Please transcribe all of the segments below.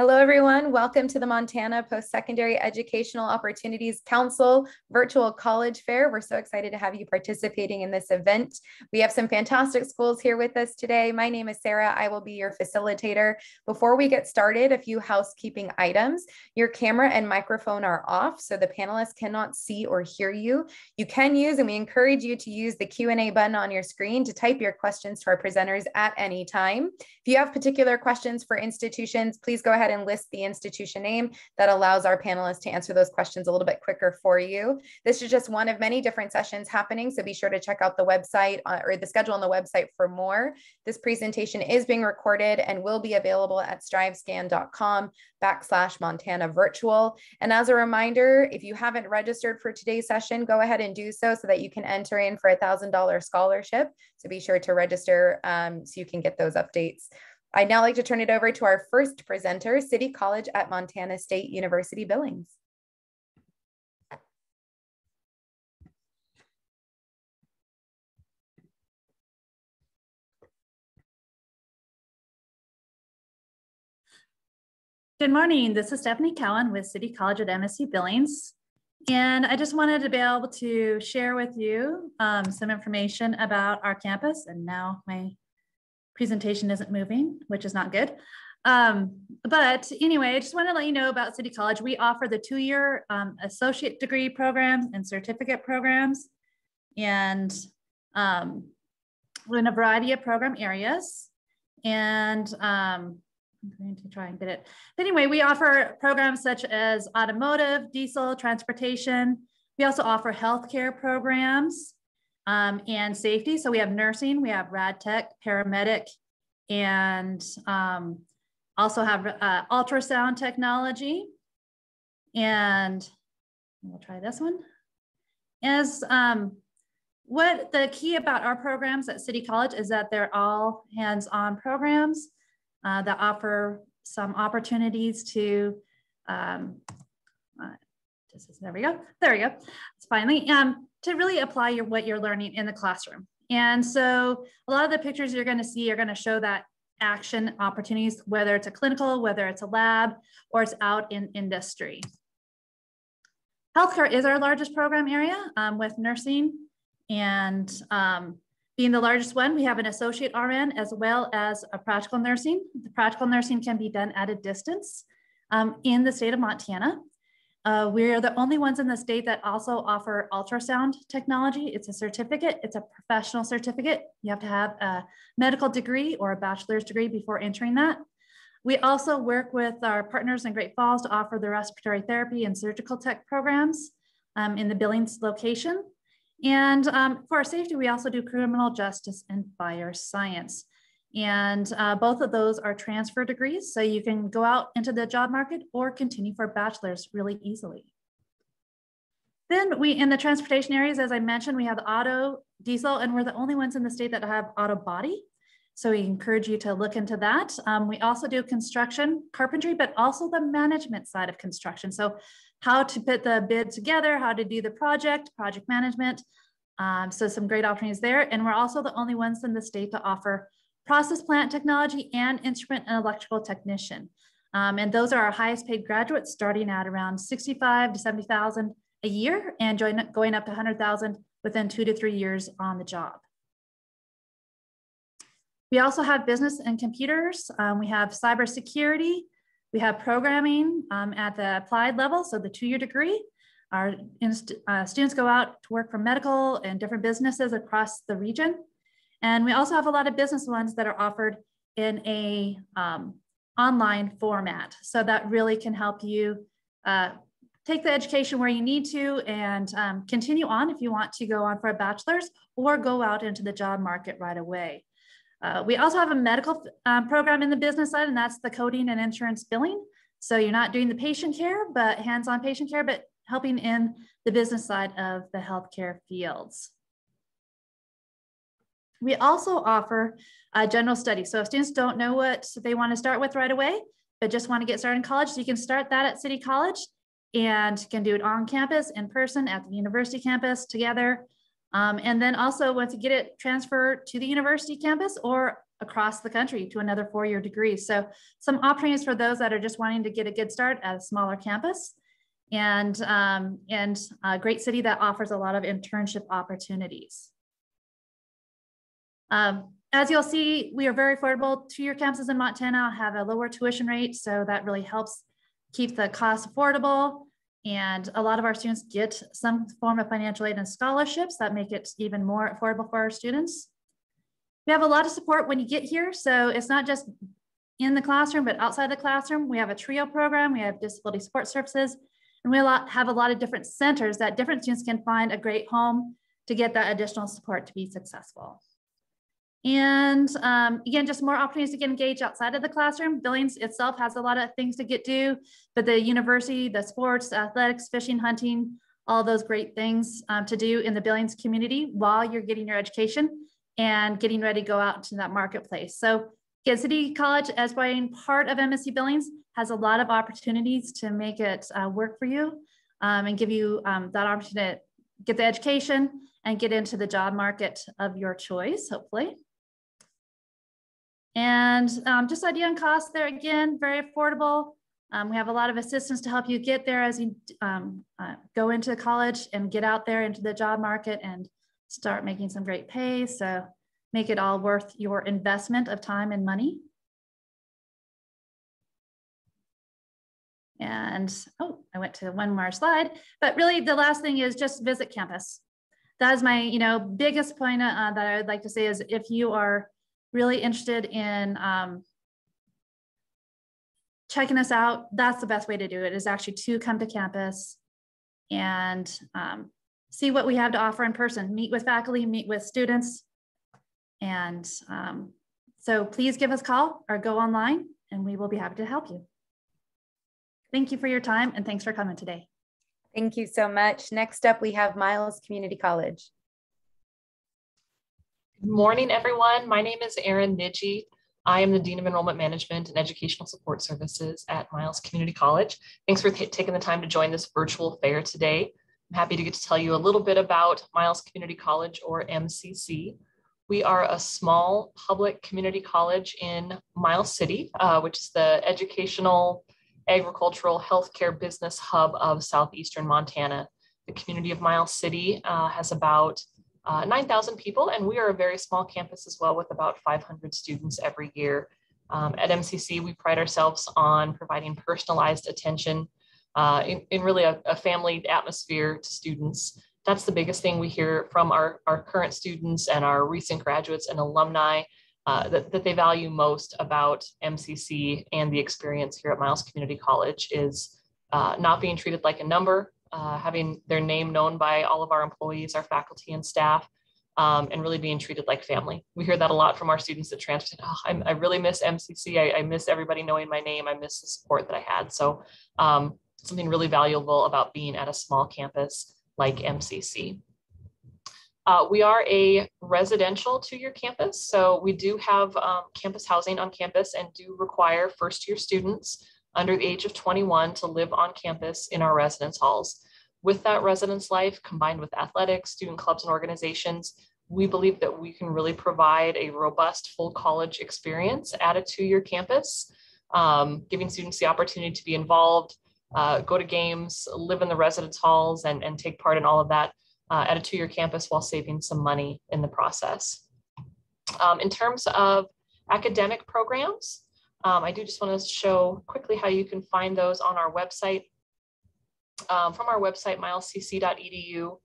Hello, everyone. Welcome to the Montana Post-Secondary Educational Opportunities Council Virtual College Fair. We're so excited to have you participating in this event. We have some fantastic schools here with us today. My name is Sarah. I will be your facilitator. Before we get started, a few housekeeping items. Your camera and microphone are off, so the panelists cannot see or hear you. You can use, and we encourage you to use the Q&A button on your screen to type your questions to our presenters at any time. If you have particular questions for institutions, please go ahead ahead and list the institution name that allows our panelists to answer those questions a little bit quicker for you. This is just one of many different sessions happening, so be sure to check out the website uh, or the schedule on the website for more. This presentation is being recorded and will be available at strivescan.com backslash Montana virtual. And as a reminder, if you haven't registered for today's session, go ahead and do so so that you can enter in for a $1,000 scholarship. So be sure to register um, so you can get those updates. I'd now like to turn it over to our first presenter, City College at Montana State University Billings. Good morning. This is Stephanie Cowan with City College at MSU Billings. And I just wanted to be able to share with you um, some information about our campus. And now my presentation isn't moving, which is not good. Um, but anyway, I just want to let you know about City College. We offer the two-year um, associate degree programs and certificate programs, and um, in a variety of program areas. And um, I'm going to try and get it. But anyway, we offer programs such as automotive, diesel, transportation. We also offer healthcare programs um, and safety. So we have nursing, we have rad tech, paramedic, and um, also have uh, ultrasound technology. And we'll try this one. As um, what the key about our programs at City College is that they're all hands-on programs uh, that offer some opportunities to um, uh, just, there we go. There we go. It's finally. Um, to really apply your, what you're learning in the classroom. And so a lot of the pictures you're gonna see are gonna show that action opportunities, whether it's a clinical, whether it's a lab, or it's out in industry. Healthcare is our largest program area um, with nursing and um, being the largest one, we have an associate RN as well as a practical nursing. The practical nursing can be done at a distance um, in the state of Montana. Uh, we're the only ones in the state that also offer ultrasound technology. It's a certificate, it's a professional certificate. You have to have a medical degree or a bachelor's degree before entering that. We also work with our partners in Great Falls to offer the respiratory therapy and surgical tech programs um, in the Billings location. And um, for our safety, we also do criminal justice and fire science. And uh, both of those are transfer degrees. So you can go out into the job market or continue for bachelor's really easily. Then we, in the transportation areas, as I mentioned, we have auto, diesel, and we're the only ones in the state that have auto body. So we encourage you to look into that. Um, we also do construction, carpentry, but also the management side of construction. So how to put the bid together, how to do the project, project management. Um, so some great opportunities there. And we're also the only ones in the state to offer process plant technology, and instrument and electrical technician. Um, and those are our highest paid graduates starting at around 65 to 70,000 a year and join, going up to 100,000 within two to three years on the job. We also have business and computers. Um, we have cybersecurity. We have programming um, at the applied level, so the two-year degree. Our uh, students go out to work for medical and different businesses across the region. And we also have a lot of business ones that are offered in a um, online format. So that really can help you uh, take the education where you need to and um, continue on if you want to go on for a bachelor's or go out into the job market right away. Uh, we also have a medical um, program in the business side, and that's the coding and insurance billing. So you're not doing the patient care, but hands-on patient care, but helping in the business side of the healthcare fields. We also offer a general study. So if students don't know what they want to start with right away, but just want to get started in college, so you can start that at City College and can do it on campus, in person, at the university campus together. Um, and then also once you get it transferred to the university campus or across the country to another four-year degree. So some opportunities for those that are just wanting to get a good start at a smaller campus and, um, and a great city that offers a lot of internship opportunities. Um, as you'll see, we are very affordable. Two-year campuses in Montana have a lower tuition rate, so that really helps keep the cost affordable. And a lot of our students get some form of financial aid and scholarships that make it even more affordable for our students. We have a lot of support when you get here. So it's not just in the classroom, but outside the classroom. We have a TRIO program, we have disability support services, and we have a lot of different centers that different students can find a great home to get that additional support to be successful. And um, again, just more opportunities to get engaged outside of the classroom. Billings itself has a lot of things to get do, but the university, the sports, athletics, fishing, hunting, all those great things um, to do in the Billings community while you're getting your education and getting ready to go out into that marketplace. So Kansas City College, as being part of MSU Billings, has a lot of opportunities to make it uh, work for you um, and give you um, that opportunity to get the education and get into the job market of your choice, hopefully. And um, just idea on cost there again, very affordable. Um, we have a lot of assistance to help you get there as you um, uh, go into college and get out there into the job market and start making some great pay. So make it all worth your investment of time and money. And oh, I went to one more slide, but really the last thing is just visit campus. That is my, you know, biggest point uh, that I would like to say is if you are really interested in um, checking us out, that's the best way to do it is actually to come to campus and um, see what we have to offer in person, meet with faculty, meet with students. And um, so please give us a call or go online and we will be happy to help you. Thank you for your time and thanks for coming today. Thank you so much. Next up, we have Miles Community College. Good morning, everyone. My name is Erin Nidji. I am the Dean of Enrollment Management and Educational Support Services at Miles Community College. Thanks for taking the time to join this virtual fair today. I'm happy to get to tell you a little bit about Miles Community College or MCC. We are a small public community college in Miles City, uh, which is the educational, agricultural, healthcare business hub of southeastern Montana. The community of Miles City uh, has about uh, 9,000 people, and we are a very small campus as well with about 500 students every year. Um, at MCC, we pride ourselves on providing personalized attention uh, in, in, really a, a family atmosphere to students. That's the biggest thing we hear from our, our current students and our recent graduates and alumni uh, that, that they value most about MCC and the experience here at Miles Community College is uh, not being treated like a number, uh, having their name known by all of our employees, our faculty and staff, um, and really being treated like family. We hear that a lot from our students that transfer. Oh, i really miss MCC. I, I, miss everybody knowing my name. I miss the support that I had. So um, something really valuable about being at a small campus like MCC. Uh, we are a residential two-year campus, so we do have um, campus housing on campus and do require first-year students under the age of 21 to live on campus in our residence halls. With that residence life combined with athletics, student clubs, and organizations, we believe that we can really provide a robust full college experience at a two-year campus, um, giving students the opportunity to be involved, uh, go to games, live in the residence halls, and, and take part in all of that uh, at a two-year campus while saving some money in the process. Um, in terms of academic programs, um, I do just want to show quickly how you can find those on our website. Um, from our website, milescc.edu,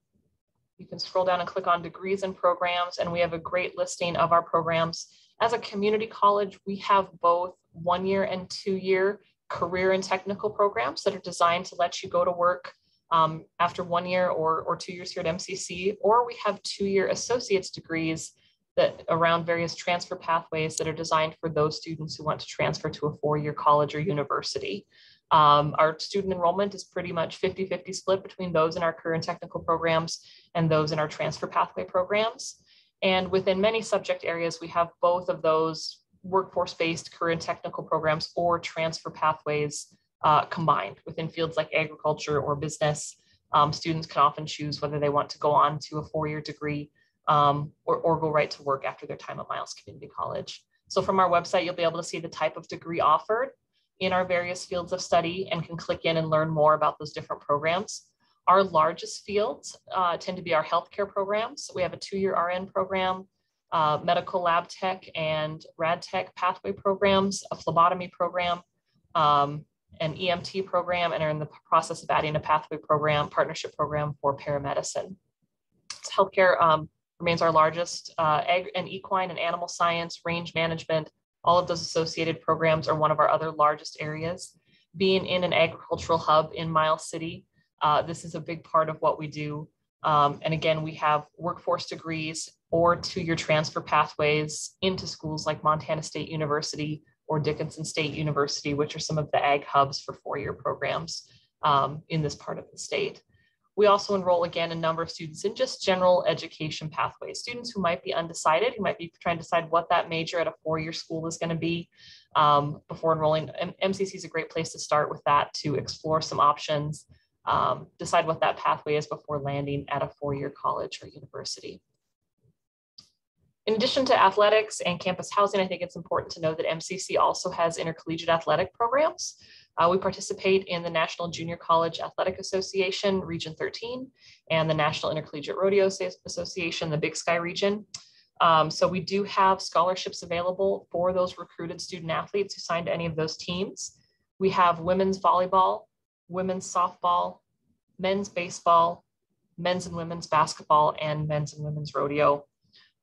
you can scroll down and click on degrees and programs, and we have a great listing of our programs. As a community college, we have both one year and two year career and technical programs that are designed to let you go to work um, after one year or, or two years here at MCC, or we have two year associate's degrees that around various transfer pathways that are designed for those students who want to transfer to a four-year college or university. Um, our student enrollment is pretty much 50-50 split between those in our and technical programs and those in our transfer pathway programs. And within many subject areas, we have both of those workforce-based and technical programs or transfer pathways uh, combined within fields like agriculture or business. Um, students can often choose whether they want to go on to a four-year degree um, or, or go right to work after their time at Miles Community College. So from our website, you'll be able to see the type of degree offered in our various fields of study and can click in and learn more about those different programs. Our largest fields uh, tend to be our healthcare programs. We have a two-year RN program, uh, medical lab tech and rad tech pathway programs, a phlebotomy program, um, an EMT program, and are in the process of adding a pathway program, partnership program for paramedicine. So healthcare um, remains our largest, uh, ag and equine and animal science, range management, all of those associated programs are one of our other largest areas. Being in an agricultural hub in Miles City, uh, this is a big part of what we do. Um, and again, we have workforce degrees or two-year transfer pathways into schools like Montana State University or Dickinson State University, which are some of the ag hubs for four-year programs um, in this part of the state. We also enroll again a number of students in just general education pathways, students who might be undecided, who might be trying to decide what that major at a four-year school is going to be um, before enrolling. M MCC is a great place to start with that to explore some options, um, decide what that pathway is before landing at a four-year college or university. In addition to athletics and campus housing, I think it's important to know that MCC also has intercollegiate athletic programs. Uh, we participate in the National Junior College Athletic Association, Region 13, and the National Intercollegiate Rodeo Association, the Big Sky region. Um, so we do have scholarships available for those recruited student athletes who signed any of those teams. We have women's volleyball, women's softball, men's baseball, men's and women's basketball, and men's and women's rodeo.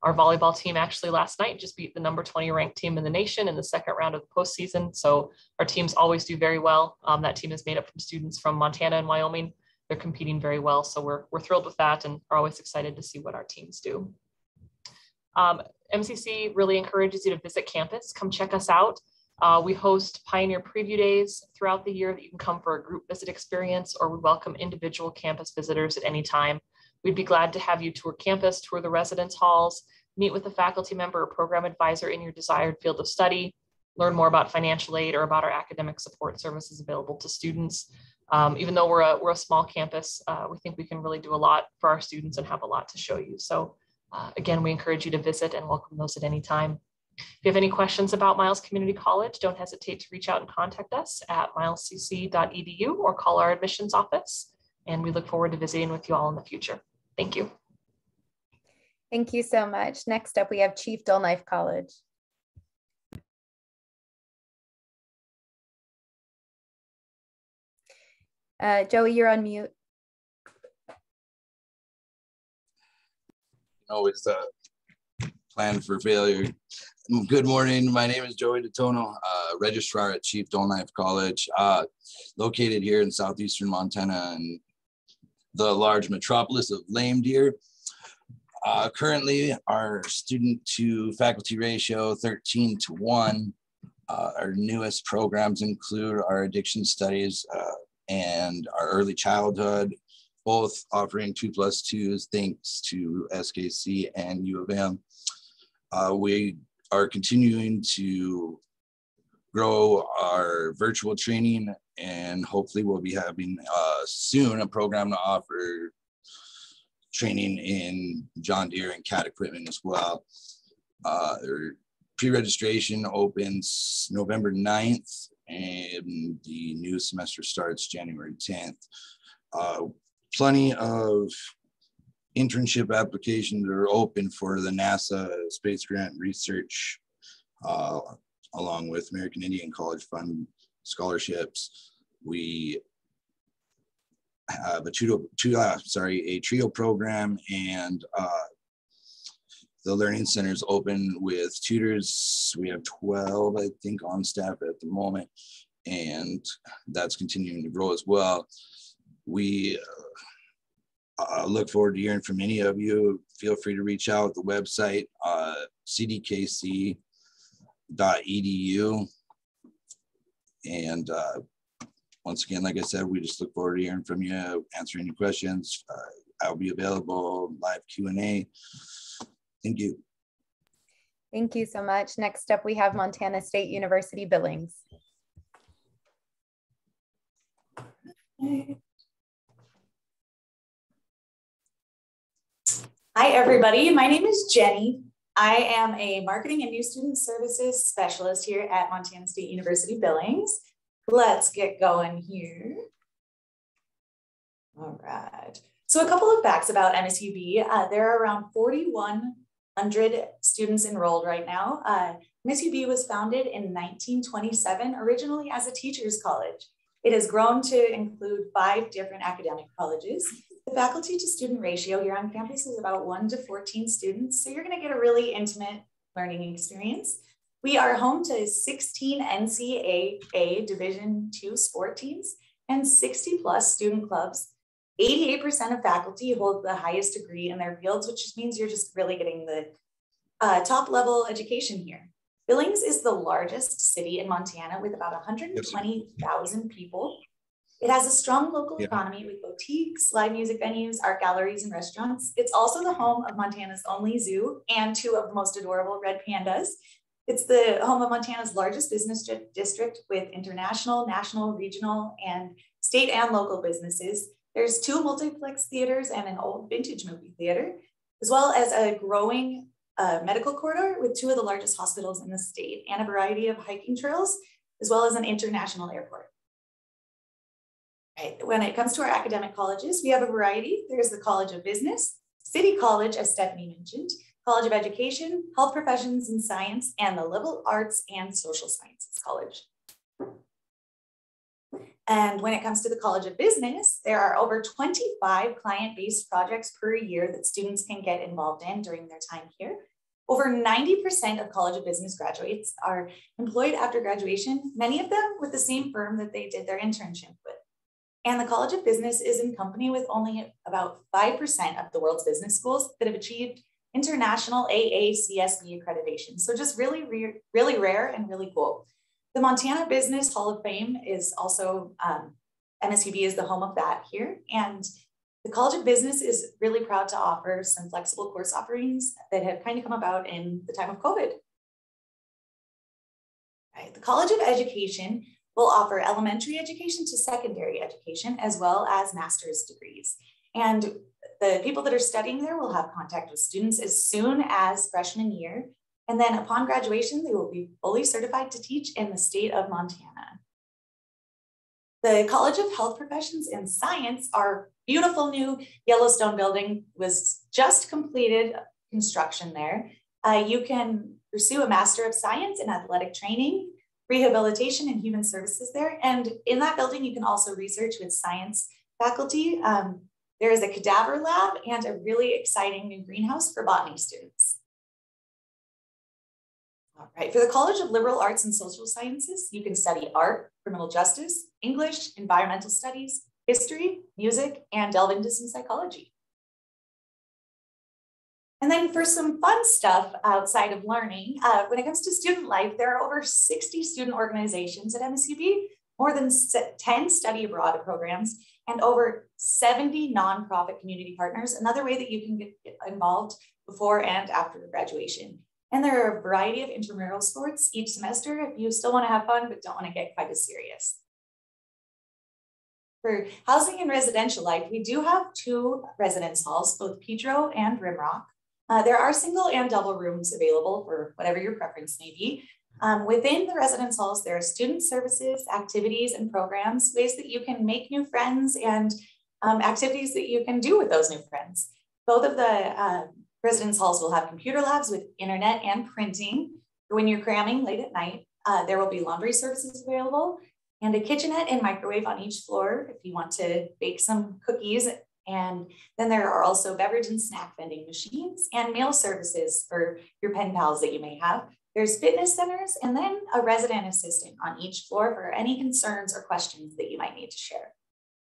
Our volleyball team actually last night just beat the number 20 ranked team in the nation in the second round of the postseason. So our teams always do very well. Um, that team is made up from students from Montana and Wyoming. They're competing very well. So we're, we're thrilled with that and are always excited to see what our teams do. Um, MCC really encourages you to visit campus. Come check us out. Uh, we host Pioneer Preview Days throughout the year that you can come for a group visit experience, or we welcome individual campus visitors at any time. We'd be glad to have you tour campus, tour the residence halls, meet with a faculty member or program advisor in your desired field of study, learn more about financial aid or about our academic support services available to students. Um, even though we're a, we're a small campus, uh, we think we can really do a lot for our students and have a lot to show you. So uh, again, we encourage you to visit and welcome those at any time. If you have any questions about Miles Community College, don't hesitate to reach out and contact us at milescc.edu or call our admissions office. And we look forward to visiting with you all in the future. Thank you. Thank you so much. Next up, we have Chief Dull Knife College. Uh, Joey, you're on mute. Always the plan for failure. Good morning. My name is Joey DeTono, uh, registrar at Chief Dull Knife College, uh, located here in southeastern Montana and the large metropolis of Lame Deer. Uh, currently, our student to faculty ratio 13 to 1. Uh, our newest programs include our addiction studies uh, and our early childhood, both offering two plus twos thanks to SKC and U of M. Uh, we are continuing to grow our virtual training and hopefully we'll be having uh, soon a program to offer training in John Deere and CAT equipment as well. Uh, pre-registration opens November 9th and the new semester starts January 10th. Uh, plenty of internship applications are open for the NASA Space Grant Research uh, along with American Indian College Fund scholarships. We have a two, two uh, sorry, a trio program and uh, the learning center is open with tutors. We have 12, I think, on staff at the moment, and that's continuing to grow as well. We uh, look forward to hearing from any of you. Feel free to reach out. The website, uh, cdkc.edu. And uh, once again, like I said, we just look forward to hearing from you, answering your questions. Uh, I'll be available live Q&A. Thank you. Thank you so much. Next up, we have Montana State University Billings. Hi, everybody. My name is Jenny. I am a marketing and new student services specialist here at Montana State University Billings. Let's get going here. All right. So a couple of facts about MSUB. Uh, there are around 4,100 students enrolled right now. Uh, MSUB was founded in 1927, originally as a teacher's college. It has grown to include five different academic colleges. The faculty to student ratio here on campus is about one to 14 students. So you're gonna get a really intimate learning experience. We are home to 16 NCAA Division II sport teams and 60 plus student clubs. 88% of faculty hold the highest degree in their fields, which just means you're just really getting the uh, top level education here. Billings is the largest city in Montana with about 120,000 people. It has a strong local yeah. economy with boutiques, live music venues, art galleries, and restaurants. It's also the home of Montana's only zoo and two of the most adorable red pandas. It's the home of Montana's largest business district with international, national, regional, and state and local businesses. There's two multiplex theaters and an old vintage movie theater, as well as a growing uh, medical corridor with two of the largest hospitals in the state and a variety of hiking trails, as well as an international airport. Right. When it comes to our academic colleges, we have a variety. There's the College of Business, City College, as Stephanie mentioned, College of Education, Health Professions and Science, and the Liberal Arts and Social Sciences College. And when it comes to the College of Business, there are over 25 client-based projects per year that students can get involved in during their time here. Over 90% of College of Business graduates are employed after graduation, many of them with the same firm that they did their internship with. And the College of Business is in company with only about 5% of the world's business schools that have achieved international AACSB accreditation. So just really, really rare and really cool. The Montana Business Hall of Fame is also, um, MSUB is the home of that here. And the College of Business is really proud to offer some flexible course offerings that have kind of come about in the time of COVID. Right. The College of Education will offer elementary education to secondary education, as well as master's degrees. And the people that are studying there will have contact with students as soon as freshman year and then upon graduation, they will be fully certified to teach in the state of Montana. The College of Health Professions and Science, our beautiful new Yellowstone building was just completed construction there. Uh, you can pursue a Master of Science in Athletic Training, Rehabilitation and Human Services there. And in that building, you can also research with science faculty. Um, there is a cadaver lab and a really exciting new greenhouse for botany students. All right, for the College of Liberal Arts and Social Sciences, you can study art, criminal justice, English, environmental studies, history, music, and delve into some psychology. And then for some fun stuff outside of learning, uh, when it comes to student life, there are over 60 student organizations at MSUB, more than 10 study abroad programs, and over 70 nonprofit community partners, another way that you can get involved before and after graduation. And there are a variety of intramural sports each semester if you still want to have fun but don't want to get quite as serious. For housing and residential life, we do have two residence halls, both Petro and Rimrock. Uh, there are single and double rooms available for whatever your preference may be. Um, within the residence halls, there are student services, activities, and programs, ways that you can make new friends and um, activities that you can do with those new friends. Both of the uh, Residence halls will have computer labs with internet and printing when you're cramming late at night. Uh, there will be laundry services available and a kitchenette and microwave on each floor if you want to bake some cookies. And then there are also beverage and snack vending machines and meal services for your pen pals that you may have. There's fitness centers and then a resident assistant on each floor for any concerns or questions that you might need to share.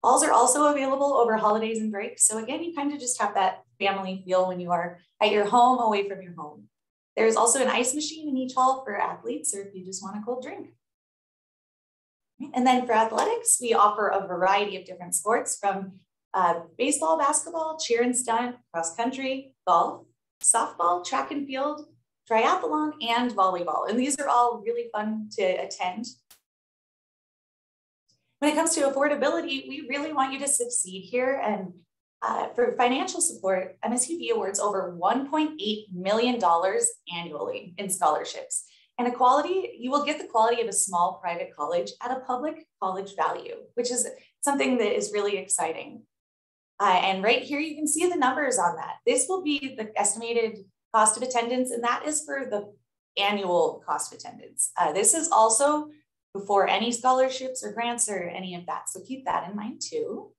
Halls are also available over holidays and breaks. So again, you kind of just have that family feel when you are at your home away from your home. There's also an ice machine in each hall for athletes or if you just want a cold drink. And then for athletics, we offer a variety of different sports from uh, baseball, basketball, cheer and stunt, cross country, golf, softball, track and field, triathlon, and volleyball. And these are all really fun to attend. When it comes to affordability, we really want you to succeed here and Uh, for financial support, MSUB awards over $1.8 million annually in scholarships. And equality, you will get the quality of a small private college at a public college value, which is something that is really exciting. Uh, and right here, you can see the numbers on that. This will be the estimated cost of attendance, and that is for the annual cost of attendance. Uh, this is also before any scholarships or grants or any of that. So keep that in mind too.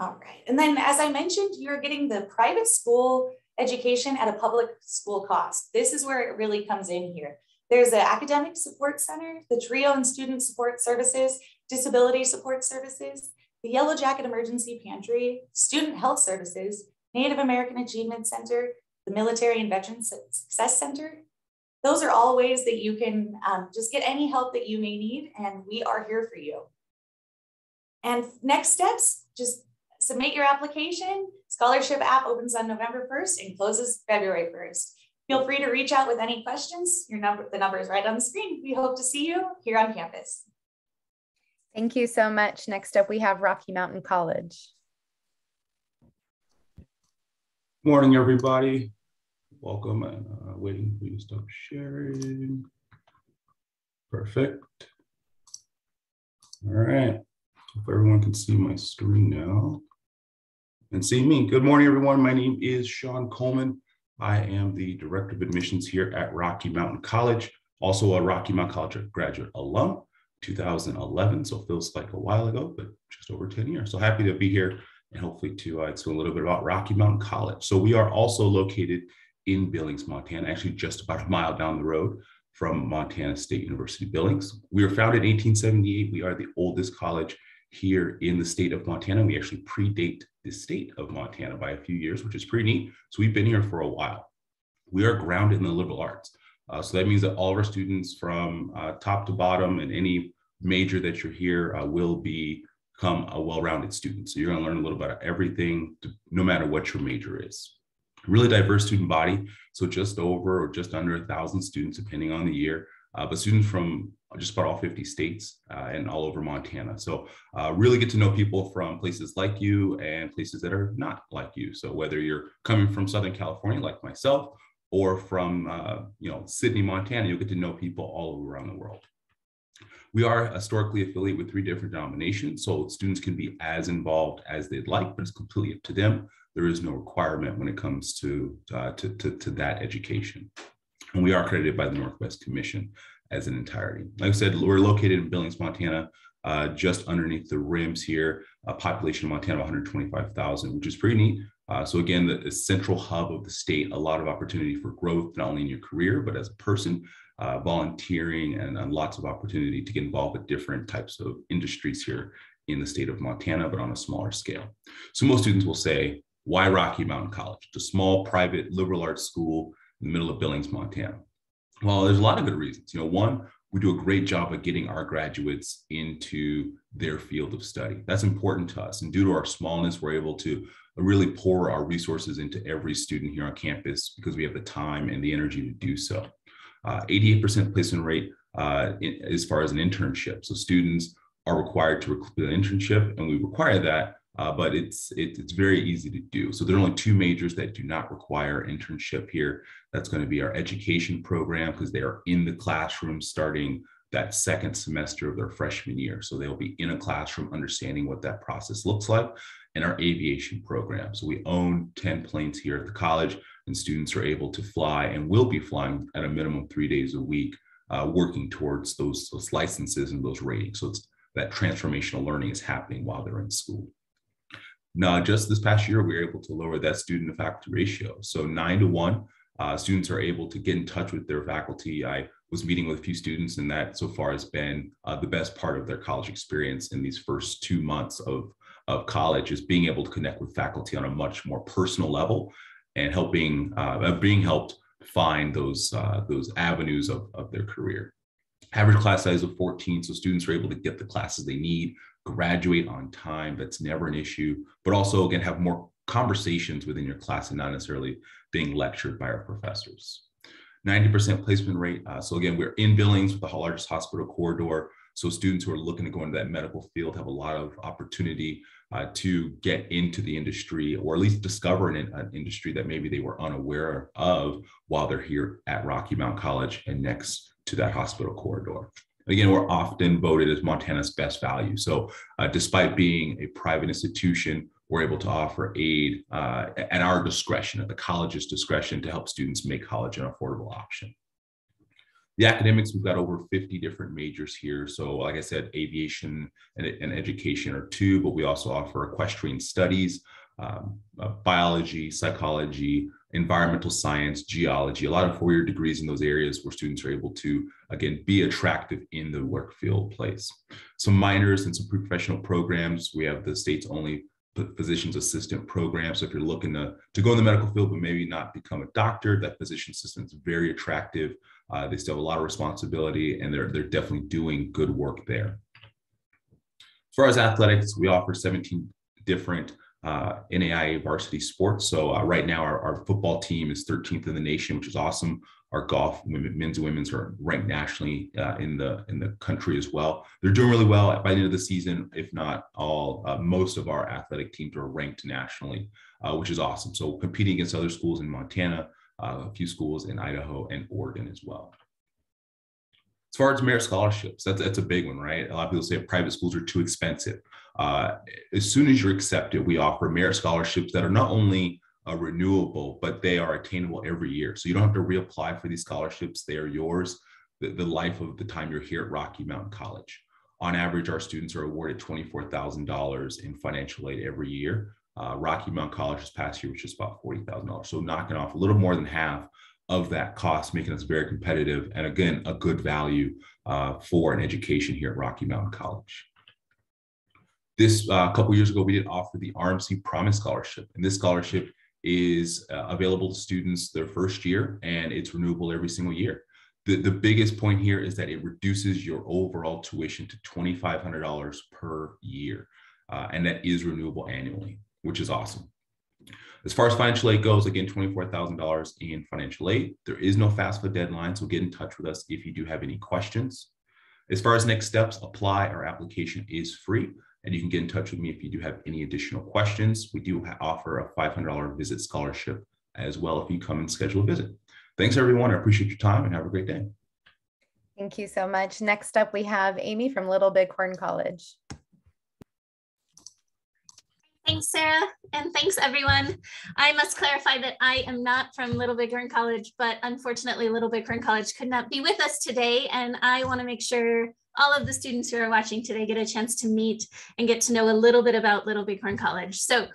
All right. And then as I mentioned, you're getting the private school education at a public school cost. This is where it really comes in here. There's an academic support center, the TRIO and student support services, disability support services, the Yellow Jacket Emergency Pantry, student health services, Native American Achievement Center, the Military and Veteran Success Center. Those are all ways that you can um, just get any help that you may need, and we are here for you. And next steps, just submit your application. Scholarship app opens on November 1st and closes February 1st. Feel free to reach out with any questions. Your number, the number is right on the screen. We hope to see you here on campus. Thank you so much. Next up, we have Rocky Mountain College. Morning, everybody. Welcome uh, waiting for you to stop sharing. Perfect. All right. Hope everyone can see my screen now and see me. Good morning, everyone. My name is Sean Coleman. I am the Director of Admissions here at Rocky Mountain College, also a Rocky Mountain College graduate alum, 2011. So it feels like a while ago, but just over 10 years. So happy to be here and hopefully to uh, explain a little bit about Rocky Mountain College. So we are also located in Billings, Montana, actually just about a mile down the road from Montana State University Billings. We were founded in 1878. We are the oldest college here in the state of Montana. We actually predate the state of Montana by a few years, which is pretty neat. So we've been here for a while. We are grounded in the liberal arts. Uh, so that means that all of our students from uh, top to bottom and any major that you're here uh, will be become a well-rounded student. So you're going to learn a little bit about everything, no matter what your major is. Really diverse student body, so just over or just under a thousand students, depending on the year. Uh, but students from just about all 50 states uh, and all over Montana. So uh, really get to know people from places like you and places that are not like you. So whether you're coming from Southern California, like myself, or from uh, you know Sidney, Montana, you'll get to know people all around the world. We are historically affiliated with three different denominations, so students can be as involved as they'd like, but it's completely up to them. There is no requirement when it comes to, uh, to, to, to, that education. And we are accredited by the Northwest Commission as an entirety. Like I said, we're located in Billings, Montana, uh, just underneath the rims here, a population of Montana of 125,000, which is pretty neat. Uh, so again, the, the, central hub of the state, a lot of opportunity for growth, not only in your career, but as a person, uh, volunteering and, and, lots of opportunity to get involved with different types of industries here in the state of Montana, but on a smaller scale. So most students will say, why Rocky Mountain College? It's a small private liberal arts school in the middle of Billings, Montana. Well, there's a lot of good reasons. You know, one, we do a great job of getting our graduates into their field of study. That's important to us. And due to our smallness, we're able to really pour our resources into every student here on campus because we have the time and the energy to do so. 88% uh, placement rate uh, in, as far as an internship. So students are required to recruit an internship, and we require that, uh, but it's it, it's very easy to do. So there are only two majors that do not require internship here. That's going to be our education program because they are in the classroom starting that second semester of their freshman year. So they'll be in a classroom understanding what that process looks like, and our aviation program. So we own 10 planes here at the college and students are able to fly and will be flying at a minimum three days a week, uh, working towards those, those licenses and those ratings. So it's that transformational learning is happening while they're in school. Now, just this past year, we were able to lower that student to faculty ratio. So nine to one, uh, students are able to get in touch with their faculty. I was meeting with a few students, and that so far has been uh, the best part of their college experience in these first two months of, of college is being able to connect with faculty on a much more personal level and helping uh, being helped find those uh, those avenues of, of their career. Average class size of 14, so students are able to get the classes they need, graduate on time. That's never an issue, but also again have more conversations within your class and not necessarily being lectured by our professors. 90% placement rate. Uh, so again, we're in Billings with the largest hospital corridor. So students who are looking to go into that medical field have a lot of opportunity uh, to get into the industry or at least discover an, an, industry that maybe they were unaware of while they're here at Rocky Mount College and next to that hospital corridor. Again, we're often voted as Montana's best value. So uh, despite being a private institution, we're able to offer aid uh, at our discretion, at the college's discretion to help students make college an affordable option. The academics, we've got over 50 different majors here. So like I said, aviation and, and education are two, but we also offer equestrian studies, um, uh, biology, psychology, environmental science, geology, a lot of four-year degrees in those areas where students are able to, again, be attractive in the work field place. Some minors and some professional programs. We have the state's only physician's assistant program. So if you're looking to, to go in the medical field, but maybe not become a doctor, that physician assistant is very attractive. Uh, they still have a lot of responsibility and they're, they're definitely doing good work there. As far as athletics, we offer 17 different uh, NAIA varsity sports. So uh, right now, our, our, football team is 13th in the nation, which is awesome. Our golf men's and women's are ranked nationally uh, in the in the country as well. They're doing really well by the end of the season. If not all, uh, most of our athletic teams are ranked nationally, uh, which is awesome. So competing against other schools in Montana, uh, a few schools in Idaho and Oregon as well. As far as merit scholarships, that's, that's a big one, right? A lot of people say private schools are too expensive. Uh, as soon as you're accepted, we offer merit scholarships that are not only uh, renewable, but they are attainable every year. So you don't have to reapply for these scholarships. They are yours the, the life of the time you're here at Rocky Mountain College. On average, our students are awarded $24,000 in financial aid every year. Uh, Rocky Mountain College this past year, which is about $40,000. So knocking off a little more than half of that cost, making us very competitive and again, a good value uh, for an education here at Rocky Mountain College. This uh, a couple years ago, we did offer the RMC Promise Scholarship, and this scholarship is uh, available to students their first year, and it's renewable every single year. The, the biggest point here is that it reduces your overall tuition to $2,500 per year, uh, and that is renewable annually, which is awesome. As far as financial aid goes, again, $24,000 in financial aid. There is no FAFSA deadline, so get in touch with us if you do have any questions. As far as next steps, apply. Our application is free, and you can get in touch with me if you do have any additional questions. We do offer a $500 visit scholarship as well if you come and schedule a visit. Thanks, everyone. I appreciate your time and have a great day. Thank you so much. Next up, we have Amy from Little Bighorn College. Thanks, Sarah, and thanks everyone. I must clarify that I am not from Little Bighorn College, but unfortunately Little Bighorn College could not be with us today, and I wanna make sure all of the students who are watching today get a chance to meet and get to know a little bit about Little Bighorn College. So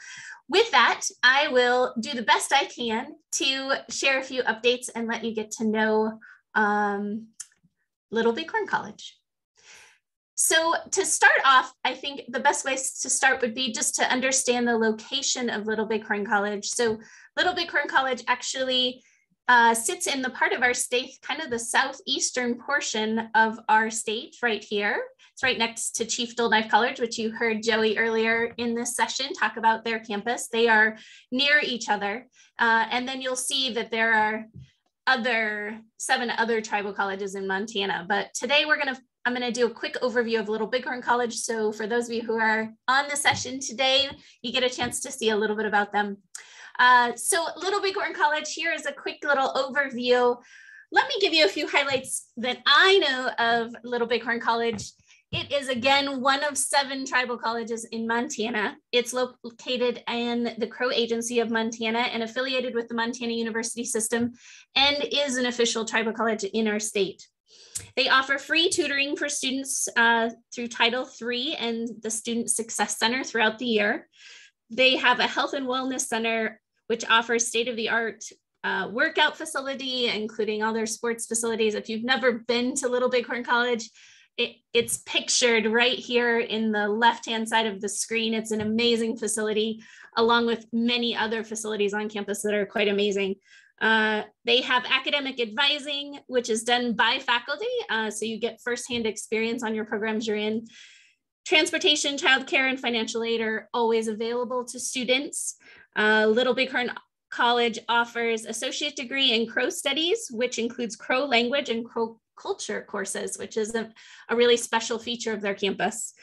with that, I will do the best I can to share a few updates and let you get to know um, Little Bighorn College. So to start off, I think the best way to start would be just to understand the location of Little Bighorn College. So Little Bighorn College actually uh, sits in the part of our state, kind of the southeastern portion of our state right here. It's right next to Chief Dull Knife College, which you heard Joey earlier in this session talk about their campus. They are near each other. Uh, and then you'll see that there are other seven other tribal colleges in Montana. But today we're going to I'm going to do a quick overview of Little Bighorn College. So for those of you who are on the session today, you get a chance to see a little bit about them. Uh, so Little Bighorn College, here is a quick little overview. Let me give you a few highlights that I know of Little Bighorn College. It is again one of seven tribal colleges in Montana. It's located in the Crow Agency of Montana and affiliated with the Montana University System and is an official tribal college in our state. They offer free tutoring for students uh, through Title III and the Student Success Center throughout the year. They have a health and wellness center, which offers state of the art uh, workout facility, including all their sports facilities. If you've never been to Little Bighorn College, it, it's pictured right here in the left-hand side of the screen. It's an amazing facility, along with many other facilities on campus that are quite amazing. Uh, they have academic advising, which is done by faculty. Uh, so you get firsthand experience on your programs you're in. Transportation, childcare, and financial aid are always available to students. Uh, Little Bighorn College offers associate degree in Crow studies, which includes Crow language and Crow, culture courses, which is a, a really special feature of their campus.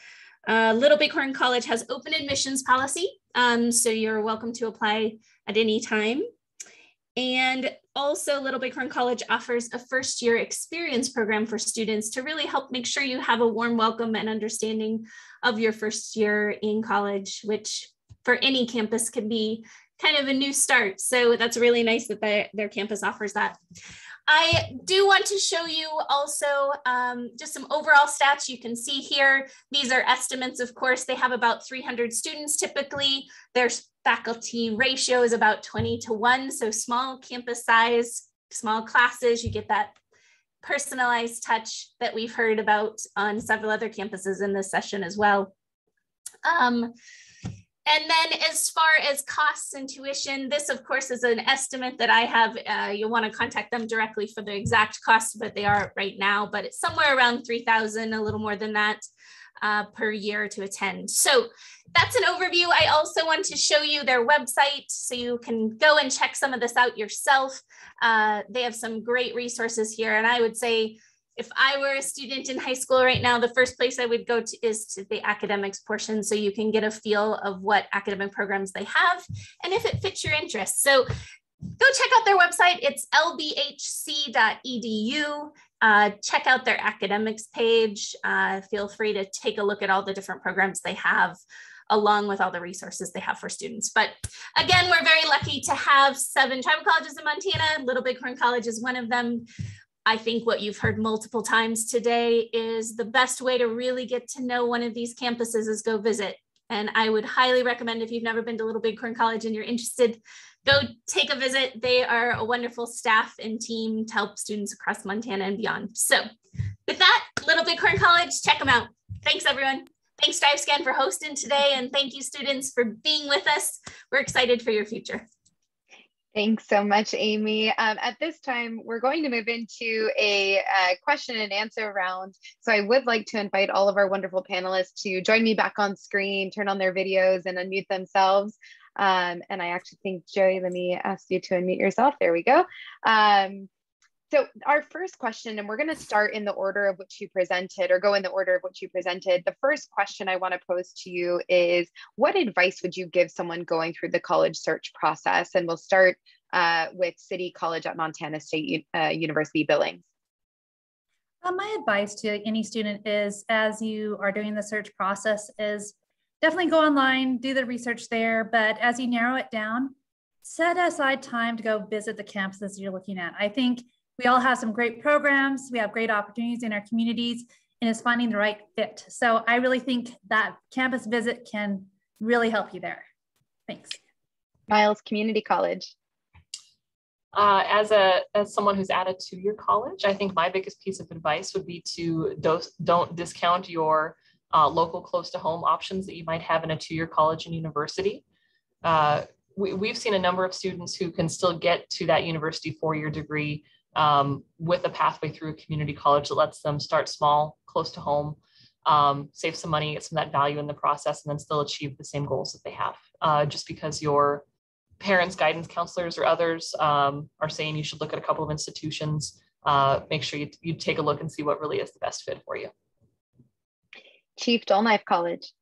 Uh, Little Bighorn College has open admissions policy, um, so you're welcome to apply at any time. And also Little Bighorn College offers a first year experience program for students to really help make sure you have a warm welcome and understanding of your first year in college, which for any campus can be kind of a new start. So that's really nice that their, campus offers that. I do want to show you also um, just some overall stats you can see here. These are estimates, of course, they have about 300 students typically. Their faculty ratio is about 20 to one. So small campus size, small classes, you get that personalized touch that we've heard about on several other campuses in this session as well. Um, and then as far as costs and tuition, this of course is an estimate that I have. Uh, you'll want to contact them directly for the exact costs, but they are right now, but it's somewhere around 3,000, a little more than that uh, per year to attend. So that's an overview. I also want to show you their website so you can go and check some of this out yourself. Uh, they have some great resources here. And I would say if I were a student in high school right now, the first place I would go to is to the academics portion so you can get a feel of what academic programs they have and if it fits your interests. So go check out their website. It's lbhc.edu. Uh, check out their academics page. Uh, feel free to take a look at all the different programs they have along with all the resources they have for students. But again, we're very lucky to have seven tribal colleges in Montana. Little Bighorn College is one of them. I think what you've heard multiple times today is the best way to really get to know one of these campuses is go visit. And I would highly recommend if you've never been to Little Big Bighorn College and you're interested, go take a visit. They are a wonderful staff and team to help students across Montana and beyond. So with that, Little Big Bighorn College, check them out. Thanks everyone. Thanks StriveScan for hosting today and thank you students for being with us. We're excited for your future. Thanks so much, Amy. Um, at this time, we're going to move into a uh, question and answer round. So I would like to invite all of our wonderful panelists to join me back on screen, turn on their videos and unmute themselves. Um, and I actually think, Joey, let me ask you to unmute yourself. There we go. Um, so our first question, and we're going to start in the order of which you presented or go in the order of which you presented. The first question I want to pose to you is what advice would you give someone going through the college search process? And we'll start uh, with City College at Montana State uh, University Billings. Uh, my advice to any student is as you are doing the search process is definitely go online, do the research there, but as you narrow it down, set aside time to go visit the campuses you're looking at. I think we all have some great programs. We have great opportunities in our communities and it's finding the right fit. So I really think that campus visit can really help you there. Thanks. Miles Community College. Uh, as a as someone who's at a two-year college, I think my biggest piece of advice would be to don't don't discount your uh, local close to home options that you might have in a two-year college and university. Uh, we, we've seen a number of students who can still get to that university four-year degree um, with a pathway through a community college that lets them start small, close to home, um, save some money, get some of that value in the process, and then still achieve the same goals that they have. Uh, just because your parents, guidance counselors, or others um, are saying you should look at a couple of institutions, uh, make sure you, you take a look and see what really is the best fit for you. Chief Dull Knife College.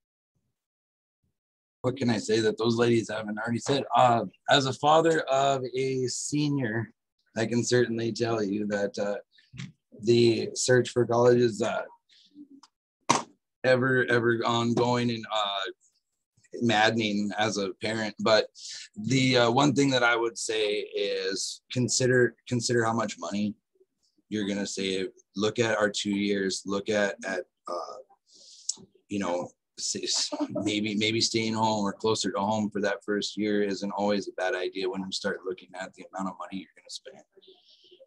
What can I say that those ladies haven't already said? Uh, as a father of a senior I can certainly tell you that uh, the search for college is uh, ever, ever ongoing and uh, maddening as a parent. But the uh, one thing that I would say is consider consider how much money you're gonna save. Look at our two years. Look at at uh, you know maybe maybe staying home or closer to home for that first year isn't always a bad idea when you start looking at the amount of money you're going to spend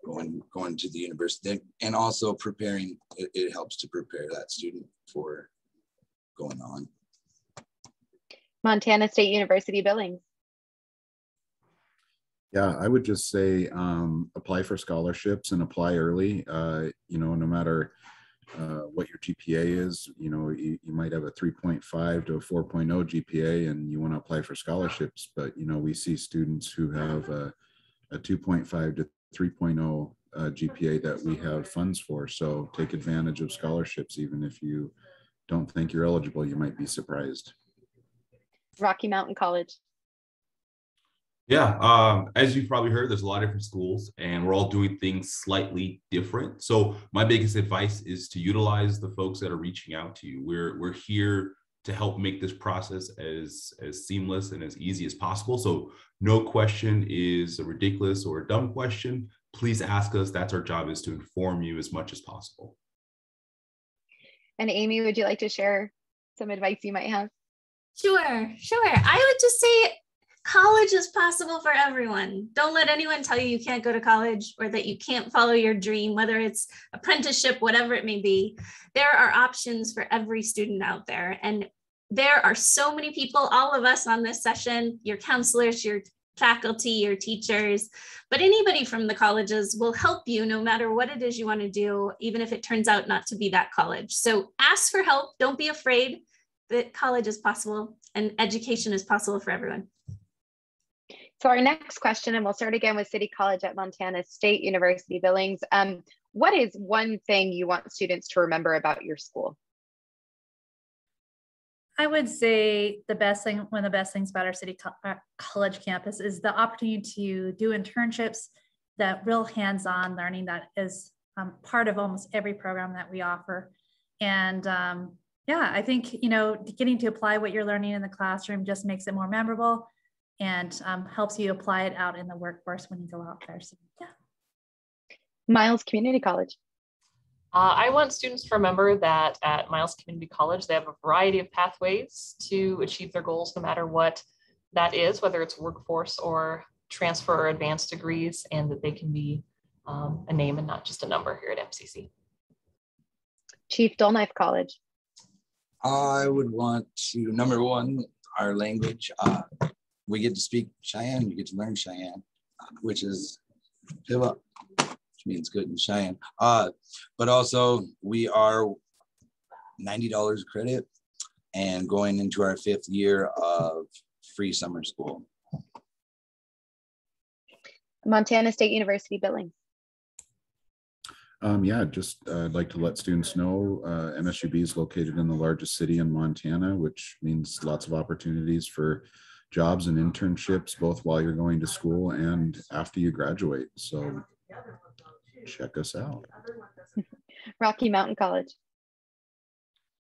going going to the university. And also preparing it, it helps to prepare that student for going on. Montana state university billings. Yeah i would just say um, apply for scholarships and apply early. Uh, you know no matter what your GPA is. You know, you, you might have a 3.5 to a 4.0 GPA and you want to apply for scholarships, but, you know, we see students who have a, a 2.5 to 3.0 uh, GPA that we have funds for. So take advantage of scholarships, even if you don't think you're eligible, you might be surprised. Rocky Mountain College. Yeah, um, as you've probably heard, there's a lot of different schools and we're all doing things slightly different. So my biggest advice is to utilize the folks that are reaching out to you. We're we're here to help make this process as as seamless and as easy as possible. So no question is a ridiculous or a dumb question. Please ask us. That's our job is to inform you as much as possible. And Amy, would you like to share some advice you might have? Sure, sure. I would just say college is possible for everyone. Don't let anyone tell you you can't go to college or that you can't follow your dream, whether it's apprenticeship, whatever it may be. There are options for every student out there. And there are so many people, all of us on this session, your counselors, your faculty, your teachers, but anybody from the colleges will help you no matter what it is you want to do, even if it turns out not to be that college. So ask for help. Don't be afraid that college is possible and education is possible for everyone. So our next question, and we'll start again with City College at Montana State University Billings. Um, what is one thing you want students to remember about your school? I would say the best thing, one of the best things about our city co uh, college campus is the opportunity to do internships, that real hands-on learning that is um, part of almost every program that we offer. And um, yeah, I think, you know, getting to apply what you're learning in the classroom just makes it more memorable and um, helps you apply it out in the workforce when you go out there. So yeah. Miles Community College. Uh, I want students to remember that at Miles Community College, they have a variety of pathways to achieve their goals, no matter what that is, whether it's workforce or transfer or advanced degrees, and that they can be um, a name and not just a number here at MCC. Chief Dull-Knife College. I would want to, number one, our language. Uh, we get to speak Cheyenne, you get to learn Cheyenne, which is Pilla, which means good in Cheyenne. Uh, but also we are $90 credit and going into our fifth year of free summer school. Montana State University Billings. Um, yeah, just uh, I'd like to let students know uh, MSUB is located in the largest city in Montana, which means lots of opportunities for jobs and internships, both while you're going to school and after you graduate. So check us out. Rocky Mountain College.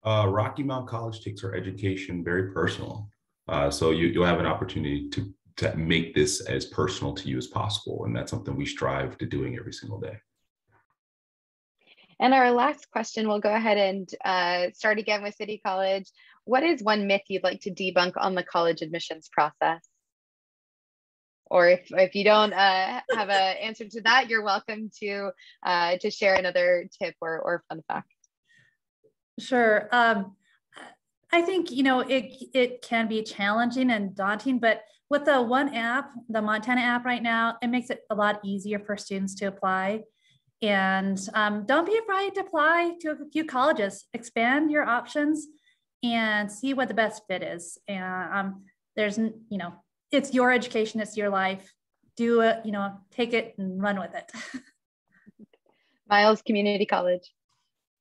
Uh, Rocky Mountain College takes our education very personal. Uh, so you, you'll have an opportunity to, to make this as personal to you as possible. And that's something we strive to doing every single day. And our last question, we'll go ahead and uh, start again with City College. What is one myth you'd like to debunk on the college admissions process? Or if, if you don't uh, have an answer to that, you're welcome to, uh, to share another tip or, or fun fact. Sure. Um, I think, you know, it, it can be challenging and daunting, but with the one app, the Montana app right now, it makes it a lot easier for students to apply. And um, don't be afraid to apply to a few colleges, expand your options and see what the best fit is. And um, there's, you know, it's your education, it's your life. Do it, you know, take it and run with it. Miles Community College.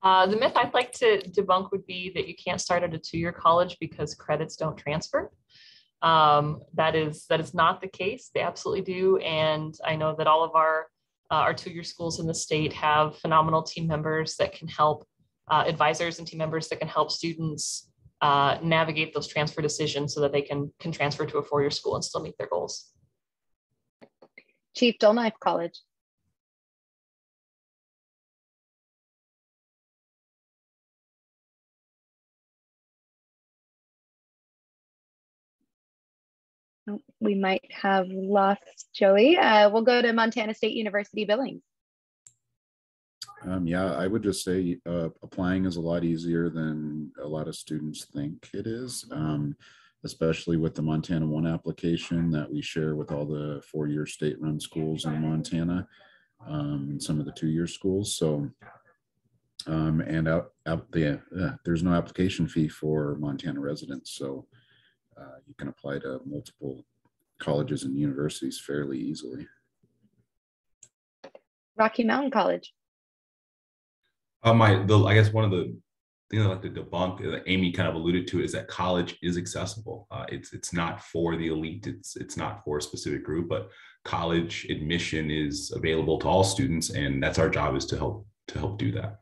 Uh, the myth I'd like to debunk would be that you can't start at a two-year college because credits don't transfer. Um, that is that is not the case. They absolutely do, and I know that all of our uh, our two-year schools in the state have phenomenal team members that can help uh, advisors and team members that can help students uh, navigate those transfer decisions so that they can can transfer to a four-year school and still meet their goals. Chief Dull-Knife College. Oh, we might have lost Joey. Uh, we'll go to Montana State University Billings. Um, yeah, I would just say uh, applying is a lot easier than a lot of students think it is, um, especially with the Montana One application that we share with all the four-year state-run schools in Montana um, and some of the two-year schools. So, um, and out, out uh, there's no application fee for Montana residents. So uh, you can apply to multiple colleges and universities fairly easily. Rocky Mountain College. Uh, my, the, I guess one of the things I'd like to debunk that Amy kind of alluded to is that college is accessible. Uh, it's it's not for the elite. It's it's not for a specific group, but college admission is available to all students, and that's our job is to help to help do that.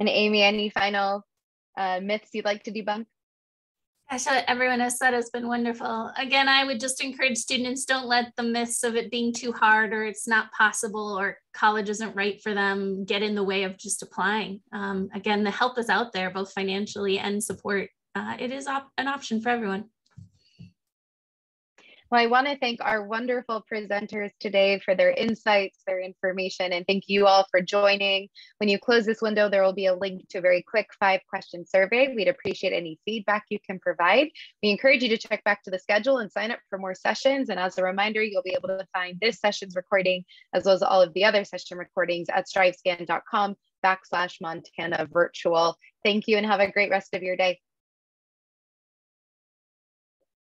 And Amy, any final uh, myths you'd like to debunk? Gosh, everyone has said has been wonderful. Again, I would just encourage students don't let the myths of it being too hard or it's not possible or college isn't right for them get in the way of just applying. Um, again, the help is out there, both financially and support. Uh, it is op an option for everyone. Well, I want to thank our wonderful presenters today for their insights, their information, and thank you all for joining. When you close this window, there will be a link to a very quick five question survey. We'd appreciate any feedback you can provide. We encourage you to check back to the schedule and sign up for more sessions. And as a reminder, you'll be able to find this session's recording as well as all of the other session recordings at strivescan.com backslash Montana virtual. Thank you and have a great rest of your day.